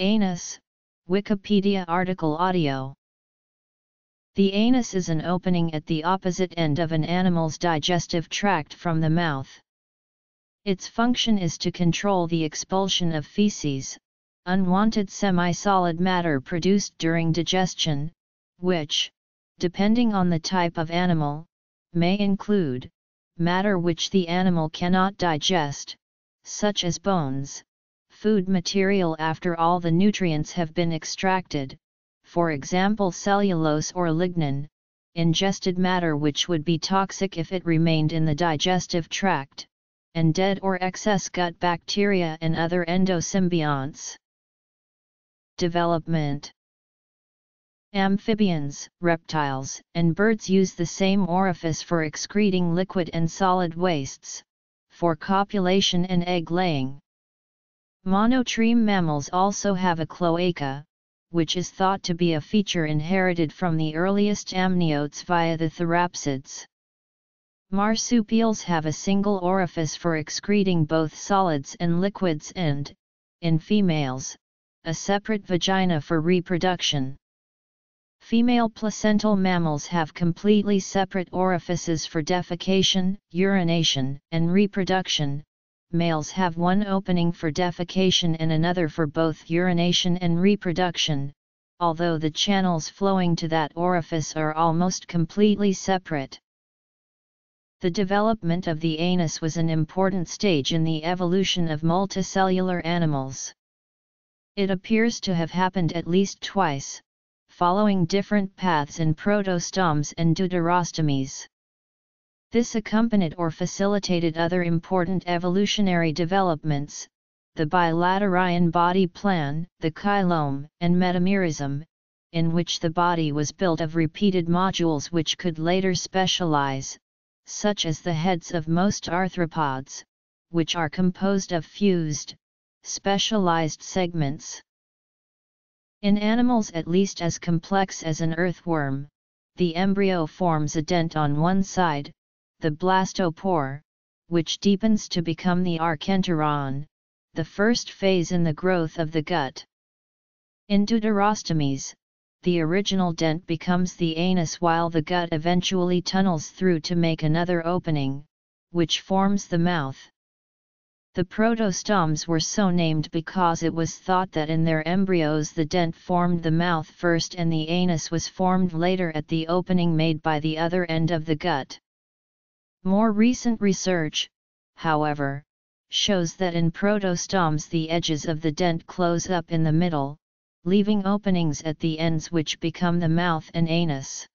Anus, Wikipedia article audio. The anus is an opening at the opposite end of an animal's digestive tract from the mouth. Its function is to control the expulsion of feces, unwanted semi-solid matter produced during digestion, which, depending on the type of animal, may include matter which the animal cannot digest, such as bones, food material after all the nutrients have been extracted, for example cellulose or lignin, ingested matter which would be toxic if it remained in the digestive tract, and dead or excess gut bacteria and other endosymbionts. Development Amphibians, reptiles, and birds use the same orifice for excreting liquid and solid wastes, for copulation and egg laying. Monotreme mammals also have a cloaca, which is thought to be a feature inherited from the earliest amniotes via the therapsids. Marsupials have a single orifice for excreting both solids and liquids and, in females, a separate vagina for reproduction. Female placental mammals have completely separate orifices for defecation, urination, and reproduction, males have one opening for defecation and another for both urination and reproduction, although the channels flowing to that orifice are almost completely separate. The development of the anus was an important stage in the evolution of multicellular animals. It appears to have happened at least twice, following different paths in protostomes and deuterostomes. This accompanied or facilitated other important evolutionary developments, the bilaterian body plan, the coelom, and metamerism, in which the body was built of repeated modules which could later specialize, such as the heads of most arthropods, which are composed of fused, specialized segments. In animals at least as complex as an earthworm, the embryo forms a dent on one side, the blastopore, which deepens to become the archenteron, the first phase in the growth of the gut. In deuterostomes, the original dent becomes the anus while the gut eventually tunnels through to make another opening, which forms the mouth. The protostomes were so named because it was thought that in their embryos the dent formed the mouth first and the anus was formed later at the opening made by the other end of the gut. More recent research, however, shows that in protostomes the edges of the dent close up in the middle, leaving openings at the ends which become the mouth and anus.